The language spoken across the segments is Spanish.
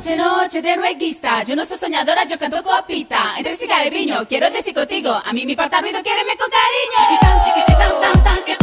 noche, noche de rueguista. Yo no soy soñadora, yo canto copita. Entre cigarrillo, quiero decir contigo. A mí mi parta ruido, quiéreme con cariño. Chiquitán, tan, tan, que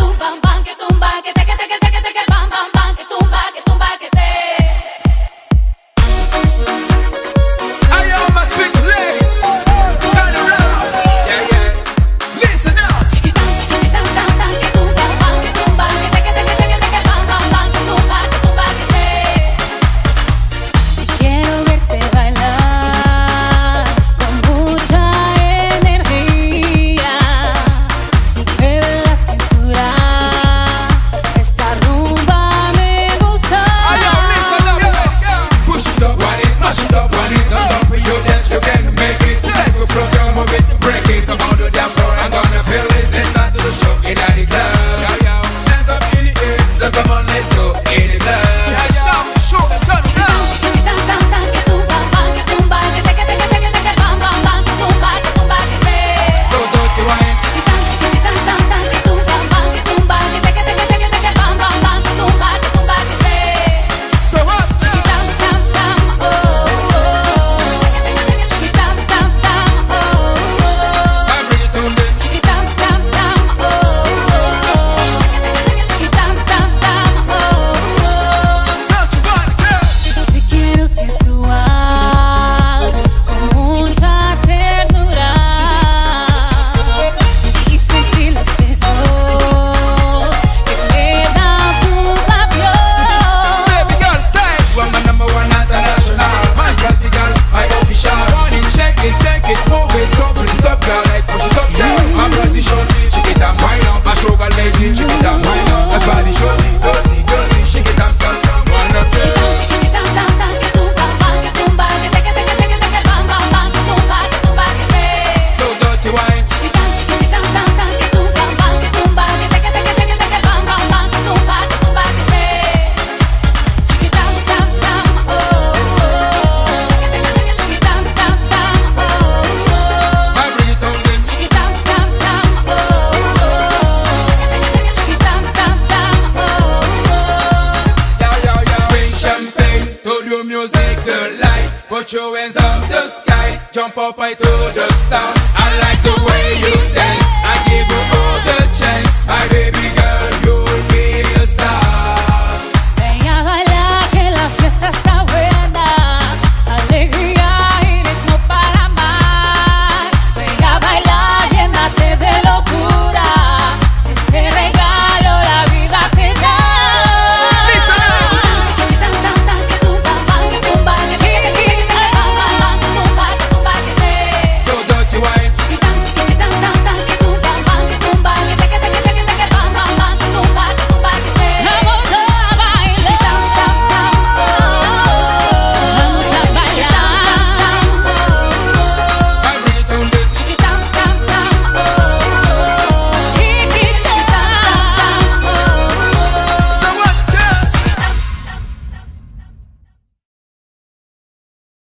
jump up, I do the stars. I like the way you dance.